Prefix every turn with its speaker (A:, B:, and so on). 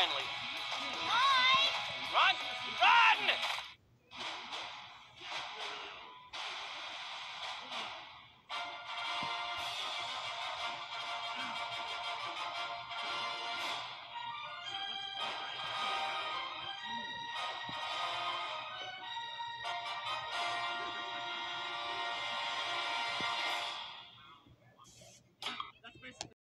A: friendly.